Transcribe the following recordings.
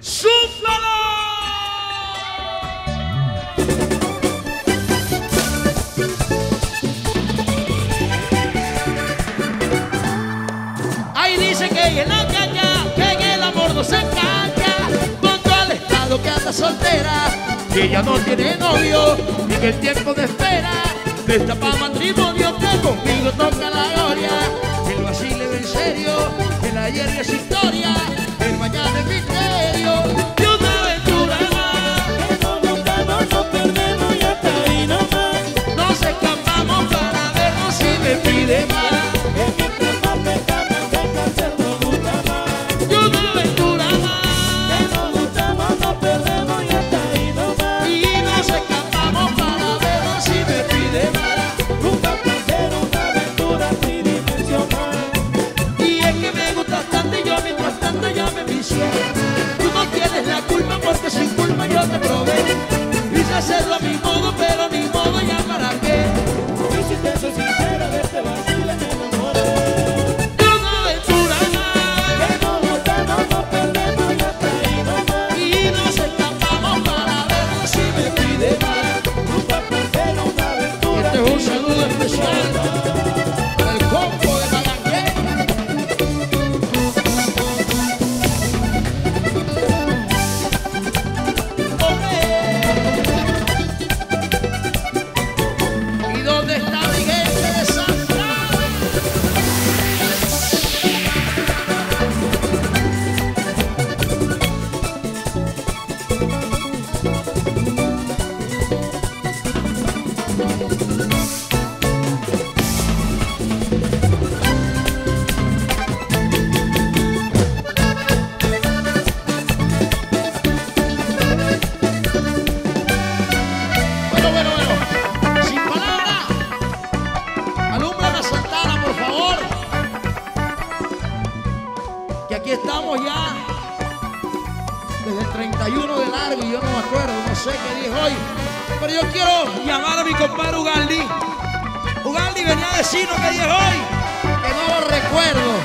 ¡Súfalo! Ahí dice que en la caña, que en el amor no se engaña. Cuando al estado que anda soltera, que ella no tiene novio, ni que el tiempo de espera, destapa matrimonio que conmigo toca la gloria. Que lo así le en serio, que la hierba es historia. estamos ya. Desde el 31 de largo, y yo no me acuerdo, no sé qué dije hoy. Pero yo quiero llamar a mi compadre Ugaldi. Ugaldi venía a decirnos qué dije hoy, que no lo recuerdo.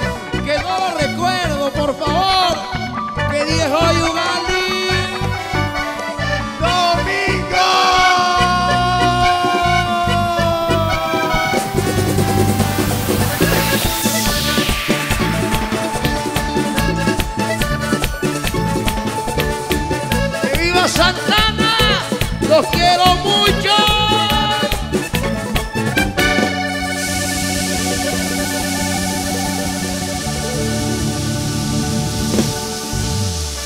Santana, los quiero.